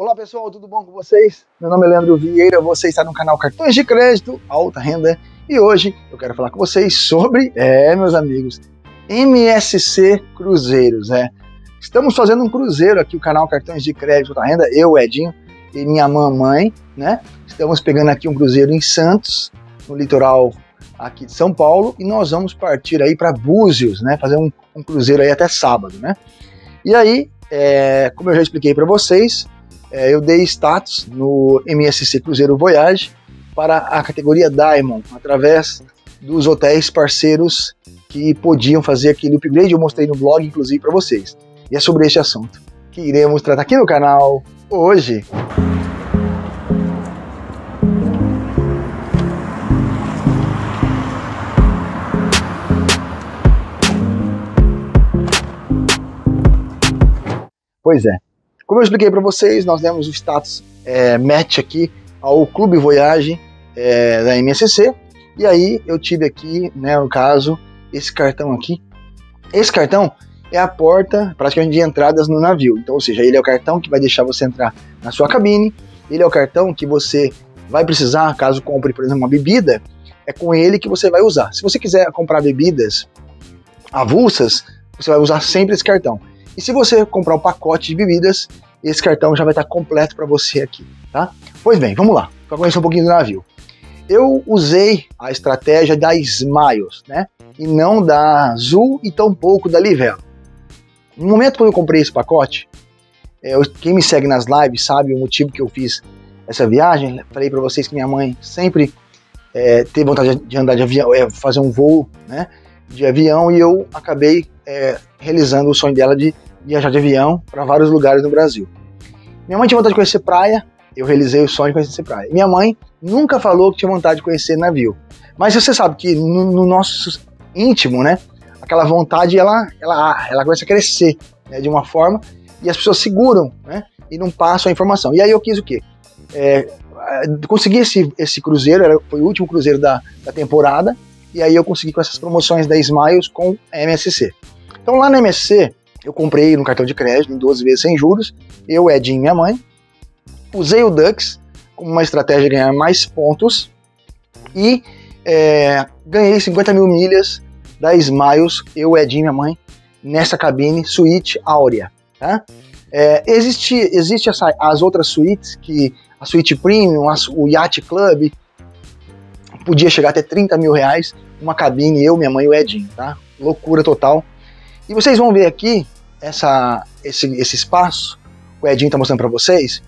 Olá pessoal, tudo bom com vocês? Meu nome é Leandro Vieira, você está no canal Cartões de Crédito Alta Renda e hoje eu quero falar com vocês sobre, é meus amigos, MSC Cruzeiros, né? Estamos fazendo um cruzeiro aqui, o canal Cartões de Crédito Alta Renda, eu, Edinho e minha mamãe, né? Estamos pegando aqui um cruzeiro em Santos, no litoral aqui de São Paulo e nós vamos partir aí para Búzios, né? Fazer um, um, cruzeiro aí até sábado, né? E aí, é, como eu já expliquei para vocês, é, eu dei status no MSC Cruzeiro Voyage para a categoria Diamond, através dos hotéis parceiros que podiam fazer aquele upgrade. Eu mostrei no blog, inclusive, para vocês. E é sobre este assunto que iremos tratar aqui no canal hoje. Pois é, como eu expliquei para vocês, nós demos o status é, match aqui ao Clube Voyage é, da MSC. E aí eu tive aqui, né, no caso, esse cartão aqui. Esse cartão é a porta praticamente de entradas no navio. Então, ou seja, ele é o cartão que vai deixar você entrar na sua cabine. Ele é o cartão que você vai precisar, caso compre, por exemplo, uma bebida, é com ele que você vai usar. Se você quiser comprar bebidas avulsas, você vai usar sempre esse cartão. E se você comprar um pacote de bebidas, esse cartão já vai estar completo para você aqui, tá? Pois bem, vamos lá, para conhecer um pouquinho do navio. Eu usei a estratégia da Smiles, né? E não da Azul e tampouco da Livelo. No momento quando eu comprei esse pacote, é, quem me segue nas lives sabe o motivo que eu fiz essa viagem. Falei para vocês que minha mãe sempre é, teve vontade de andar de avião, é, fazer um voo, né? De avião e eu acabei é, realizando o sonho dela de viajar de avião para vários lugares no Brasil. Minha mãe tinha vontade de conhecer praia, eu realizei o sonho de conhecer praia. Minha mãe nunca falou que tinha vontade de conhecer navio. Mas você sabe que no, no nosso íntimo, né, aquela vontade ela, ela, ela começa a crescer né, de uma forma e as pessoas seguram, né, e não passam a informação. E aí eu quis o quê? É, consegui esse, esse cruzeiro, era, foi o último cruzeiro da, da temporada, e aí eu consegui com essas promoções da Smiles com a MSC. Então lá na MSC, eu comprei no cartão de crédito em 12 vezes sem juros, eu, Edinho e minha mãe. Usei o Dux como uma estratégia de ganhar mais pontos e é, ganhei 50 mil milhas da Smiles, eu, Edinho e minha mãe, nessa cabine Suite Áurea. Tá? É, existe existe essa, as outras suítes, que a suíte premium, a, o Yacht Club, podia chegar até 30 mil reais, uma cabine, eu, minha mãe e o Edinho, tá? Loucura total. E vocês vão ver aqui essa, esse, esse espaço, o Edinho está mostrando para vocês.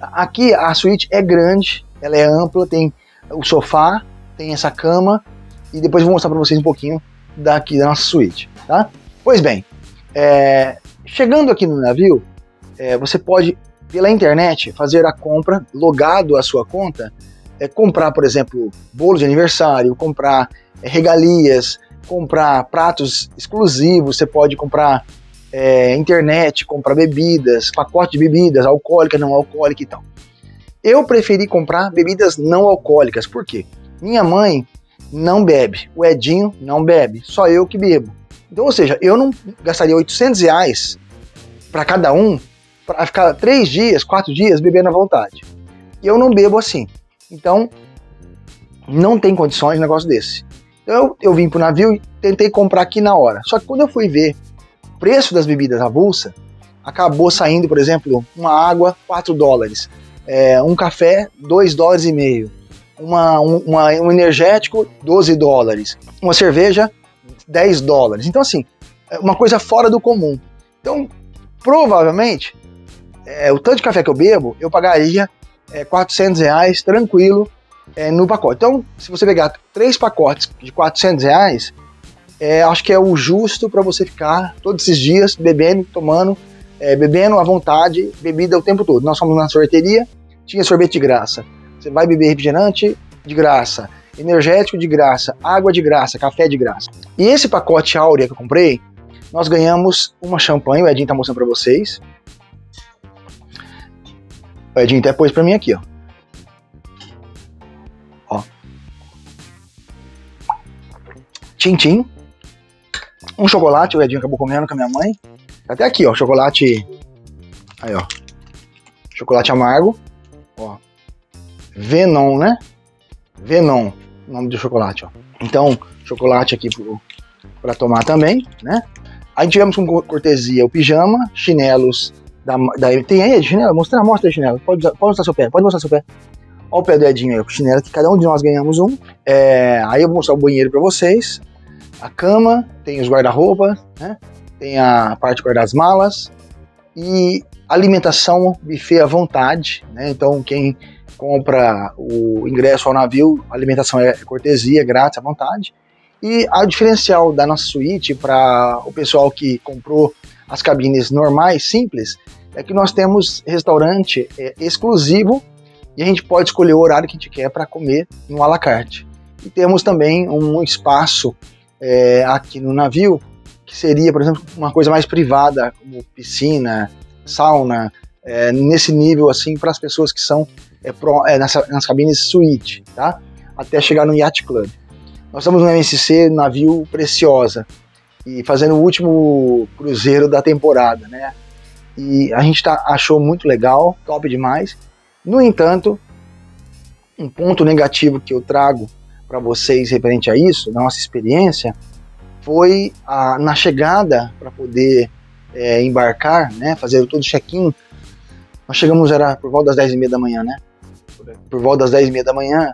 Aqui a suíte é grande, ela é ampla, tem o sofá, tem essa cama e depois eu vou mostrar para vocês um pouquinho daqui da nossa suíte, tá? Pois bem, é, chegando aqui no navio, é, você pode pela internet fazer a compra logado à sua conta, é, comprar, por exemplo, bolo de aniversário, comprar é, regalias, comprar pratos exclusivos, você pode comprar é, internet, comprar bebidas, pacote de bebidas, alcoólica, não alcoólica e tal. Eu preferi comprar bebidas não alcoólicas, por quê? Minha mãe não bebe, o Edinho não bebe, só eu que bebo. Então, ou seja, eu não gastaria 800 reais para cada um para ficar três dias, quatro dias bebendo à vontade. Eu não bebo assim. Então, não tem condições de negócio desse. Eu, eu vim pro navio e tentei comprar aqui na hora. Só que quando eu fui ver o preço das bebidas avulsa, acabou saindo, por exemplo, uma água, 4 dólares. É, um café, 2 dólares e meio. Uma, um, uma, um energético, 12 dólares. Uma cerveja, 10 dólares. Então, assim, é uma coisa fora do comum. Então, provavelmente, é, o tanto de café que eu bebo, eu pagaria é, 400 reais tranquilo é, no pacote. Então, se você pegar três pacotes de 400 reais, é, acho que é o justo para você ficar todos esses dias bebendo, tomando, é, bebendo à vontade, bebida o tempo todo. Nós fomos na sorveteria, tinha sorvete de graça. Você vai beber refrigerante de graça, energético de graça, água de graça, café de graça. E esse pacote Áurea que eu comprei, nós ganhamos uma champanhe, o Edinho tá mostrando para vocês. O Edinho até pôs para mim aqui, ó. Tintim, um chocolate, o Edinho acabou comendo com a minha mãe. Até aqui, ó, chocolate. Aí, ó. chocolate amargo, ó. Venom, né? Venom, nome do chocolate, ó. Então, chocolate aqui para tomar também, né? Aí tivemos com cortesia o pijama, chinelos da, da tem aí chinelo? Mostra, mostra aí chinelo. Pode, pode mostrar seu pé, pode mostrar seu pé. Olha o pé do Edinho aí, o chinelo, que cada um de nós ganhamos um. É, aí eu vou mostrar o banheiro para vocês. A cama, tem os guarda-roupas, né? Tem a parte de guardar as malas. E alimentação, buffet à vontade, né? Então quem compra o ingresso ao navio, alimentação é cortesia, grátis, à vontade. E a diferencial da nossa suíte para o pessoal que comprou as cabines normais, simples, é que nós temos restaurante é, exclusivo e a gente pode escolher o horário que a gente quer para comer no à la carte. E temos também um espaço é, aqui no navio que seria, por exemplo, uma coisa mais privada, como piscina, sauna, é, nesse nível assim para as pessoas que são é, pro, é, nessa, nas cabines suíte, tá? Até chegar no Yacht Club. Nós estamos no MSC, navio Preciosa, e fazendo o último cruzeiro da temporada, né? E a gente tá, achou muito legal, top demais. No entanto, um ponto negativo que eu trago para vocês referente a isso, da nossa experiência, foi a, na chegada para poder é, embarcar, né, fazer todo o check-in. Nós chegamos, era por volta das 10 e meia da manhã, né? Por volta das 10 e meia da manhã,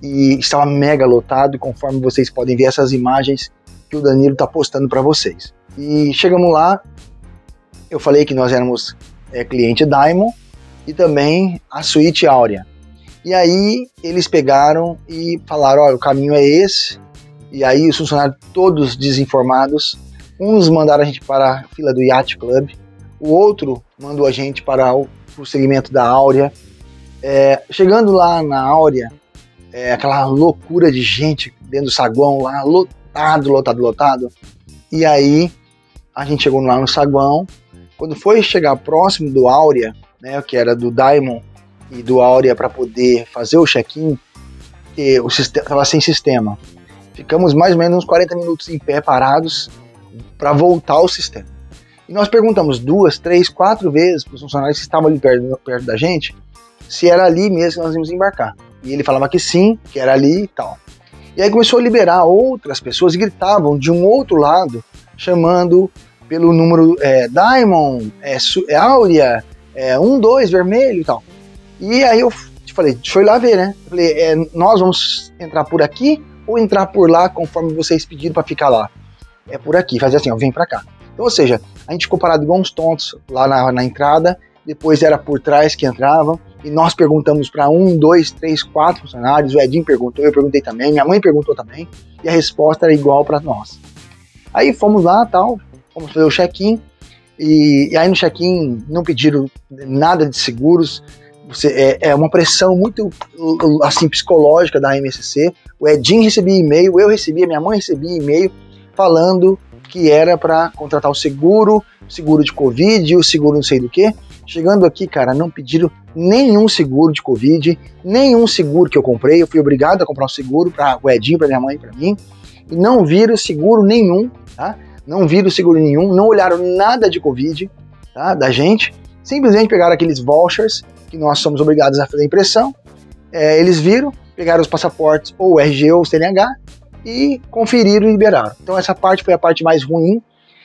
e estava mega lotado, conforme vocês podem ver essas imagens que o Danilo está postando para vocês. E chegamos lá, eu falei que nós éramos é, cliente Diamond e também a suíte Áurea. E aí eles pegaram e falaram, olha, o caminho é esse. E aí os funcionários todos desinformados, uns mandaram a gente para a fila do Yacht Club, o outro mandou a gente para o, o segmento da Áurea. É, chegando lá na Áurea, é, aquela loucura de gente dentro do saguão lá, lotado, lotado, lotado. E aí a gente chegou lá no saguão. Quando foi chegar próximo do Áurea, né, que era do Diamond e do Áurea para poder fazer o check-in, o sistema estava sem sistema. Ficamos mais ou menos uns 40 minutos em pé parados para voltar ao sistema. E nós perguntamos duas, três, quatro vezes para os funcionários que estavam ali perto, perto da gente se era ali mesmo que nós íamos embarcar. E ele falava que sim, que era ali e tal. E aí começou a liberar outras pessoas e gritavam de um outro lado, chamando pelo número é, Diamond, é, é Áurea, é, um, dois, vermelho e tal. E aí eu falei, deixa eu ir lá ver, né? Eu falei, é, nós vamos entrar por aqui ou entrar por lá conforme vocês pediram para ficar lá? É por aqui, fazer assim, ó, vem para cá. Então, ou seja, a gente ficou parado igual uns tontos lá na, na entrada, depois era por trás que entravam, e nós perguntamos para um, dois, três, quatro funcionários. O Edinho perguntou, eu perguntei também, minha mãe perguntou também, e a resposta era igual para nós. Aí fomos lá, tal, fomos fazer o check-in, e, e, aí no check-in não pediram nada de seguros. Você, é, é, uma pressão muito assim psicológica da MSC. O Edinho recebia e-mail, eu recebia, minha mãe recebia e-mail falando que era para contratar o seguro, seguro de Covid, o seguro não sei do que. Chegando aqui, cara, não pediram nenhum seguro de Covid, nenhum seguro que eu comprei. Eu fui obrigado a comprar um seguro para o Edinho, para minha mãe para mim. E não viram seguro nenhum, tá? Não viram seguro nenhum, não olharam nada de Covid, tá? Da gente. Simplesmente pegaram aqueles vouchers que nós somos obrigados a fazer impressão. É, eles viram, pegaram os passaportes ou RG ou CNH e conferiram e liberaram. Então essa parte foi a parte mais ruim.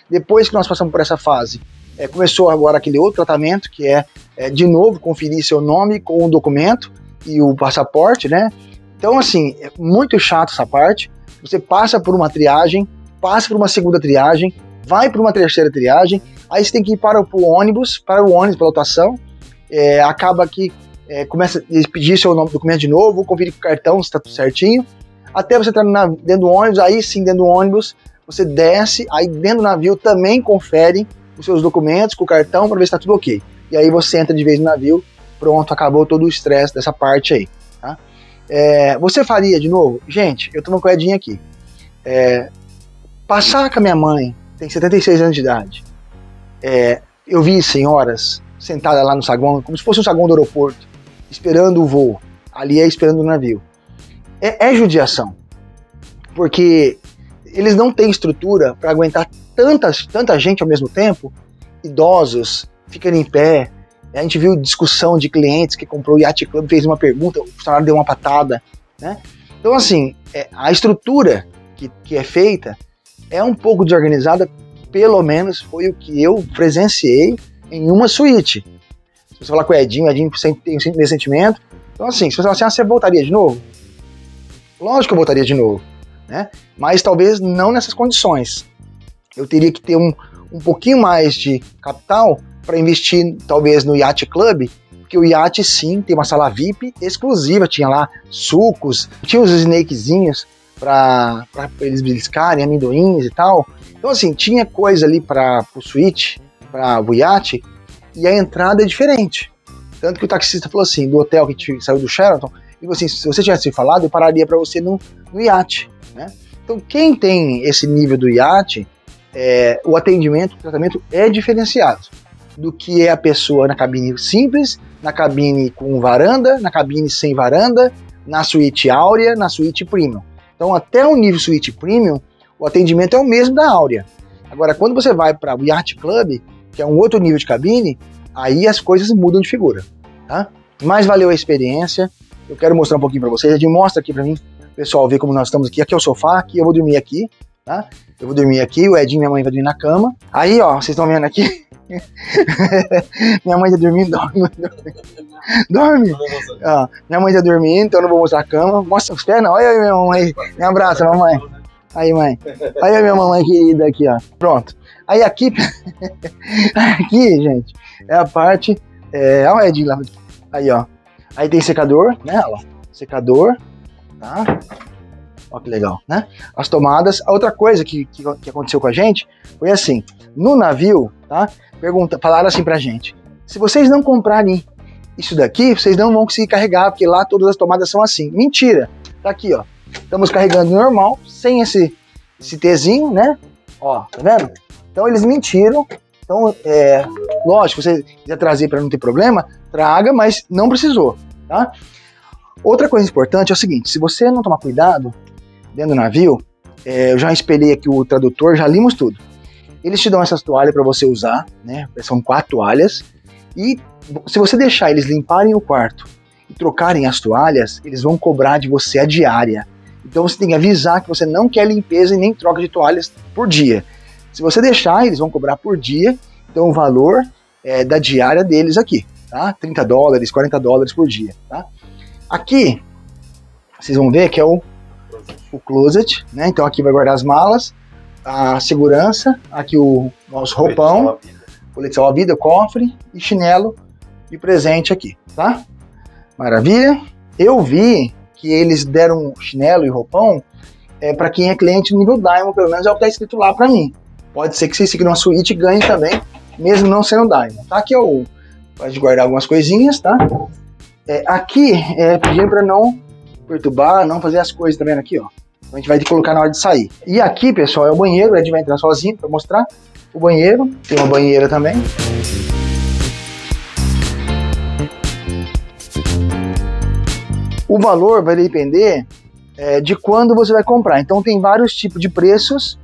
Depois que nós passamos por essa fase, é, começou agora aquele outro tratamento que é, é, de novo conferir seu nome com o documento e o passaporte, né? Então, assim, é muito chato essa parte. Você passa por uma triagem, passa por uma segunda triagem, vai para uma terceira triagem, aí você tem que ir para o ônibus, para o ônibus, para a lotação, é, acaba que é, começa a pedir seu nome, documento de novo, conferir com o cartão se está tudo certinho, até você terminar dentro do ônibus, aí sim, dentro do ônibus, você desce, aí dentro do navio também confere os seus documentos, com o cartão, para ver se está tudo ok. E aí você entra de vez no navio, pronto, acabou todo o estresse dessa parte aí. Tá? É, você faria de novo? Gente, eu tô uma coedinha aqui. É, passar com a minha mãe, tem 76 anos de idade. É, eu vi senhoras sentadas lá no saguão, como se fosse um saguão do aeroporto, esperando o voo. Ali é esperando o navio. É, é judiação. Porque eles não têm estrutura para aguentar tantas, tanta gente ao mesmo tempo, idosos, ficando em pé, A gente viu discussão de clientes que comprou o Yacht Club, fez uma pergunta, o funcionário deu uma patada, né? Então, assim, é, a estrutura que, que é feita é um pouco desorganizada, pelo menos foi o que eu presenciei em uma suíte. Se você falar com o Edinho, o Edinho tem esse sentimento. Então, assim, se você falar assim, ah, você voltaria de novo? Lógico que eu voltaria de novo, né? Mas talvez não nessas condições. Eu teria que ter um, um pouquinho mais de capital para investir, talvez, no Yacht Club, porque o iate sim tem uma sala VIP exclusiva, tinha lá sucos, tinha os snakezinhos para eles beliscarem, amendoins e tal. Então, assim, tinha coisa ali para o suíte, para o iate, e a entrada é diferente. Tanto que o taxista falou assim, do hotel que saiu do Sheraton, e assim, se você tivesse falado, eu pararia para você no, no iate, né? Então, quem tem esse nível do iate, é, o atendimento, o tratamento é diferenciado do que é a pessoa na cabine simples, na cabine com varanda, na cabine sem varanda, na suíte áurea, na suíte premium. Então, até o nível suíte premium, o atendimento é o mesmo da áurea. Agora, quando você vai para o Yacht Club, que é um outro nível de cabine, aí as coisas mudam de figura, tá? Mas valeu a experiência. Eu quero mostrar um pouquinho para vocês. Ed, mostra aqui para mim, pessoal, ver como nós estamos aqui. Aqui é o sofá, aqui eu vou dormir aqui, tá? Eu vou dormir aqui, o Edinho minha mãe vai dormir na cama. Aí, ó, vocês estão vendo aqui? minha mãe tá dormindo, dorme. Dorme. Ó, minha mãe tá dormindo, então eu não vou mostrar a cama. Mostra as pernas, olha aí minha mamãe. Me abraça, mamãe. Aí, mãe. Aí a minha mamãe querida aqui, ó. Pronto. Aí aqui, aqui, gente, é a parte. É, olha o Edinho lá. Aí, ó. Aí tem secador, né? Ó, secador, tá? Olha que legal, né? As tomadas. A outra coisa que, que, que, aconteceu com a gente foi assim: no navio, tá? Pergunta, falaram assim pra gente: se vocês não comprarem isso daqui, vocês não vão conseguir carregar, porque lá todas as tomadas são assim. Mentira! Tá aqui, ó. Estamos carregando normal, sem esse, esse Tzinho, né? Ó, tá vendo? Então eles mentiram. Então, é, lógico, você quiser trazer para não ter problema, traga, mas não precisou, tá? Outra coisa importante é o seguinte: se você não tomar cuidado, dentro do navio, é, eu já espelhei aqui o tradutor, já limos tudo. Eles te dão essas toalhas para você usar, né? São quatro toalhas. E se você deixar eles limparem o quarto e trocarem as toalhas, eles vão cobrar de você a diária. Então você tem que avisar que você não quer limpeza e nem troca de toalhas por dia. Se você deixar, eles vão cobrar por dia. Então o valor é da diária deles aqui, tá? 30 dólares, 40 dólares por dia, tá? Aqui, vocês vão ver que é o o closet, né? Então aqui vai guardar as malas, a segurança, aqui o nosso roupão, colete salva-vida, cofre e chinelo e presente aqui, tá? Maravilha. Eu vi que eles deram chinelo e roupão é, para quem é cliente nível Diamond, pelo menos é o que está escrito lá para mim. Pode ser que vocês seguiram a suíte e ganhem também, mesmo não sendo Diamond. Tá? Aqui eu pode guardar algumas coisinhas, tá? É, aqui é pedindo para não perturbar, não fazer as coisas, tá vendo aqui, ó? A gente vai colocar na hora de sair. E aqui, pessoal, é o banheiro, a Ed vai entrar sozinho para mostrar o banheiro. Tem uma banheira também. O valor vai depender é, de quando você vai comprar. Então tem vários tipos de preços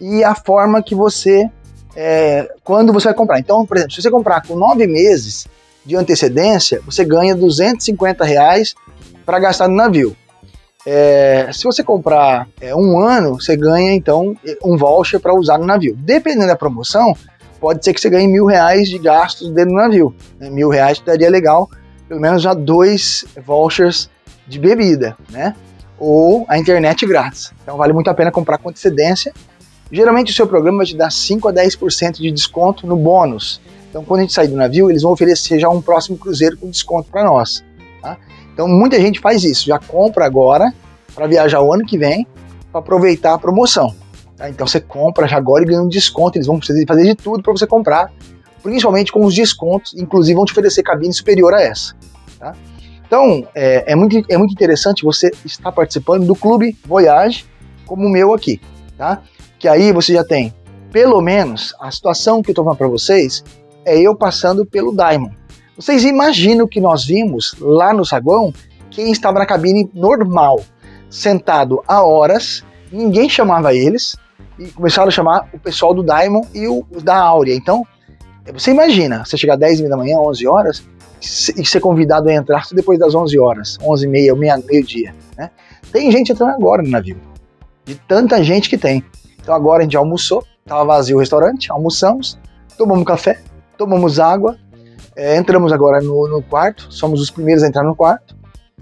e a forma que você é, quando você vai comprar. Então, por exemplo, se você comprar com nove meses de antecedência, você ganha 250 reais para gastar no navio. É, se você comprar é, um ano, você ganha então um voucher para usar no navio. Dependendo da promoção, pode ser que você ganhe mil reais de gastos dentro do navio. Né? Mil reais daria legal, pelo menos já dois vouchers de bebida, né? Ou a internet grátis. Então vale muito a pena comprar com antecedência. Geralmente o seu programa vai te dar 5 a 10% de desconto no bônus. Então quando a gente sair do navio, eles vão oferecer já um próximo cruzeiro com desconto para nós. Tá? Então muita gente faz isso, já compra agora para viajar o ano que vem para aproveitar a promoção. Tá? Então você compra já agora e ganha um desconto, eles vão precisar fazer de tudo para você comprar, principalmente com os descontos, inclusive vão te oferecer cabine superior a essa. Tá? Então é, é, muito, é muito interessante você estar participando do Clube Voyage, como o meu aqui, tá? Que aí você já tem, pelo menos, a situação que eu estou falando para vocês é eu passando pelo Diamond. Vocês imaginam que nós vimos lá no saguão quem estava na cabine normal, sentado há horas, ninguém chamava eles, e começaram a chamar o pessoal do Diamond e o da Áurea. Então, Você imagina, você chegar 10 da manhã, 11 horas, e ser convidado a entrar depois das 11 horas, 11 e meia, meio-dia. Né? Tem gente entrando agora no navio, de tanta gente que tem. Então agora a gente almoçou, estava vazio o restaurante, almoçamos, tomamos café, tomamos água, é, entramos agora no, no, quarto, somos os primeiros a entrar no quarto.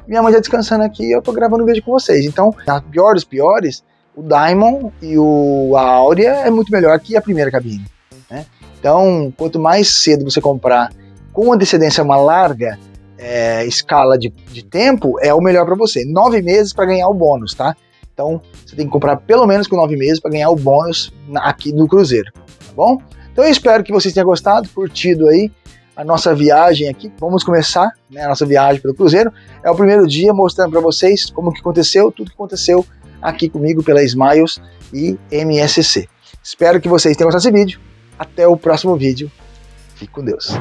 Minha mãe está descansando aqui eu estou gravando um vídeo com vocês. Então, na pior dos piores, o Diamond e o, a Áurea é muito melhor que a primeira cabine. Né? Então, quanto mais cedo você comprar com antecedência uma larga é, escala de, de tempo, é o melhor para você. Nove meses para ganhar o bônus, tá? Então, você tem que comprar pelo menos com nove meses para ganhar o bônus aqui do Cruzeiro, tá bom? Então, eu espero que vocês tenham gostado, curtido aí a nossa viagem aqui. Vamos começar né, a nossa viagem pelo Cruzeiro. É o primeiro dia mostrando para vocês como que aconteceu, tudo que aconteceu aqui comigo pela Smiles e MSC. Espero que vocês tenham gostado desse vídeo. Até o próximo vídeo. Fique com Deus.